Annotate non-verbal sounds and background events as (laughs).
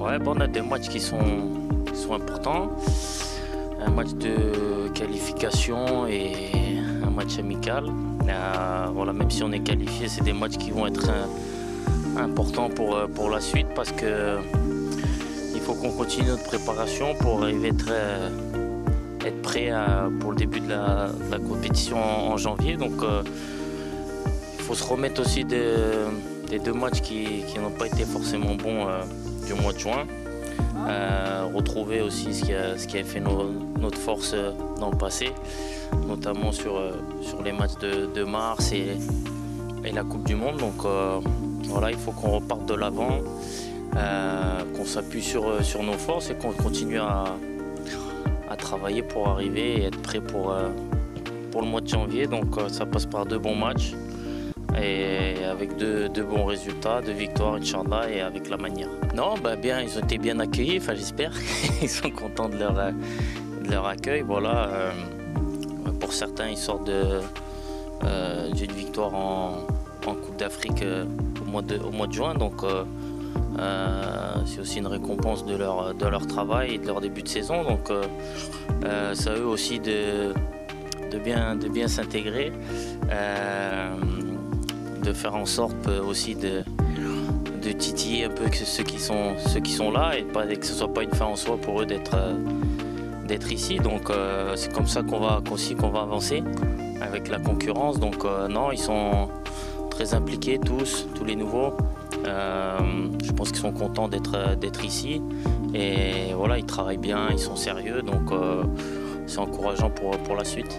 Ouais, bon, on a des matchs qui sont, sont importants. Un match de qualification et un match amical. Euh, voilà, même si on est qualifié, c'est des matchs qui vont être euh, importants pour, euh, pour la suite parce que il faut qu'on continue notre préparation pour arriver à être, être prêt pour le début de la, compétition en, en janvier. Donc faut se remettre aussi de- des deux matchs qui, n'ont pas été forcément bons euh, du mois de juin. Euh, retrouver aussi ce qui a, fait notre force euh, dans le passé, notamment sur, les matchs de, mars et, la Coupe du Monde. Donc voilà, il faut qu'on reparte de l'avant, qu'on s'appuie sur, nos forces et qu'on continue à, travailler pour arriver et être prêt pour, le mois de janvier. Donc ça passe par deux bons matchs et avec deux bons résultats, deux victoires, Inch'Allah, et avec la manière. Non, bah bien, ils ont été bien accueillis, enfin j'espère. (laughs) ils sont contents de leur, de leur accueil. Voilà, euh, pour certains, ils sortent de, euh, d'une victoire en, en Coupe d'Afrique euh, au, mois de, au mois de juin. Donc c'est aussi une récompense de leur, de leur travail et de leur début de saison. Donc c'est à eux aussi de, de bien, de bien s'intégrer de faire en sorte euh, aussi de, de titiller un peu ceux qui sont, ceux qui sont là et, pas, que ce soit pas une fin en soi pour eux d'être euh, d'être ici. Donc euh, c'est comme ça qu'on va aussi qu'on va avancer avec la concurrence. Donc non, ils sont très impliqués tous, tous les nouveaux. Je pense qu'ils sont contents d'être ici et voilà, ils travaillent bien, ils sont sérieux. Donc c'est encourageant pour pour la suite.